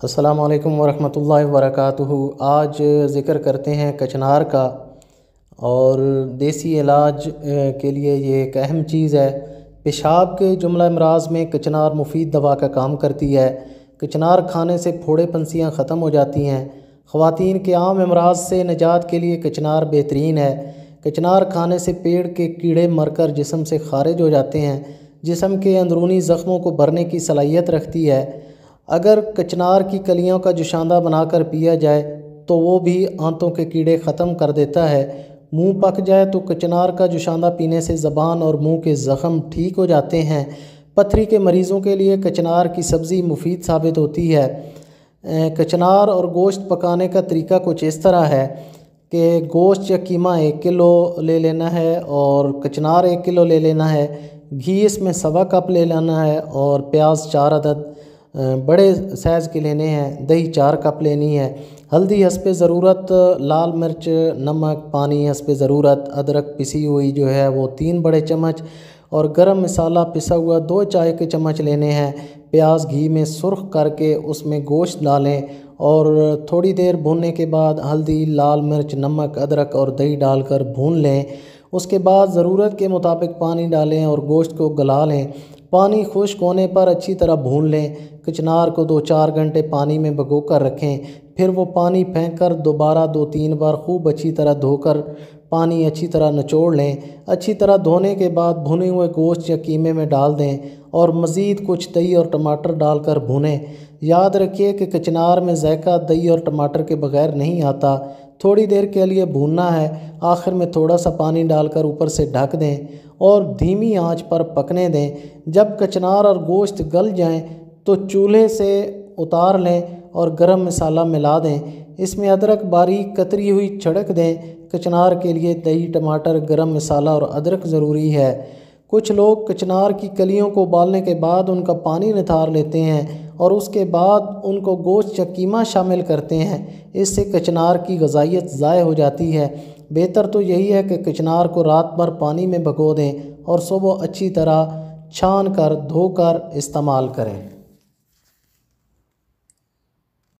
अस्सलाम वालेकुम वरहमतुल्लाहि वबरकातुहू। आज ज़िक्र करते हैं कचनार का और देसी इलाज के लिए ये एक अहम चीज़ है। पेशाब के जुमला अमराज में कचनार मुफीद दवा का काम करती है। कचनार खाने से फोड़े पंसियाँ ख़त्म हो जाती हैं। ख़वातीन के आम अमराज से निजात के लिए कचनार बेहतरीन है। कचनार खाने से पेड़ के कीड़े मरकर जिसम से खारिज हो जाते हैं। जिसम के अंदरूनी ज़ख्मों को भरने की सलाहियत रखती है। अगर कचनार की कलियों का जुशांदा बनाकर पिया जाए तो वो भी आंतों के कीड़े ख़त्म कर देता है। मुँह पक जाए तो कचनार का जुशांदा पीने से ज़बान और मुँह के ज़ख़म ठीक हो जाते हैं। पथरी के मरीज़ों के लिए कचनार की सब्ज़ी मुफीद साबित होती है। कचनार और गोश्त पकाने का तरीका कुछ इस तरह है कि गोश्त या कीमा एक किलो ले लेना है और कचनार एक किलो ले लेना है। घी इसमें सवा कप ले लेना है और प्याज चार अदद। बड़े साइज़ के लेने हैं, दही चार कप लेनी है। हल्दी हंसप ज़रूरत, लाल मिर्च, नमक, पानी हंसप ज़रूरत, अदरक पिसी हुई जो है वो तीन बड़े चम्मच और गरम मसाला पिसा हुआ दो चाय के चम्मच लेने हैं। प्याज घी में सुर्ख करके उसमें गोश्त डालें और थोड़ी देर भूनने के बाद हल्दी, लाल मिर्च, नमक, अदरक और दही डालकर भून लें। उसके बाद ज़रूरत के मुताबिक पानी डालें और गोश्त को गला लें। पानी खुश्क होने पर अच्छी तरह भून लें। कचनार को दो चार घंटे पानी में भगो कर रखें। फिर वो पानी फेंक कर दोबारा दो तीन बार खूब अच्छी तरह धोकर पानी अच्छी तरह निचोड़ लें। अच्छी तरह धोने के बाद भुने हुए गोश्त या कीमे में डाल दें और मज़ीद कुछ दही और टमाटर डालकर भुनें। याद रखिए कि कचनार में जायका दही और टमाटर के बगैर नहीं आता। थोड़ी देर के लिए भूनना है। आखिर में थोड़ा सा पानी डालकर ऊपर से ढक दें और धीमी आँच पर पकने दें। जब कचनार और गोश्त गल जाएँ तो चूल्हे से उतार लें और गरम मसाला मिला दें। इसमें अदरक बारीक कतरी हुई छड़क दें। कचनार के लिए दही, टमाटर, गरम मसाला और अदरक ज़रूरी है। कुछ लोग कचनार की कलियों को उबालने के बाद उनका पानी निथार लेते हैं। और उसके बाद उनको गोश्त या कीमा शामिल करते हैं। इससे कचनार की गजाइत ज़ाय हो जाती है। बेहतर तो यही है कि कचनार को रात भर पानी में भगो दें और सुबह अच्छी तरह छान कर धोकर इस्तेमाल करें।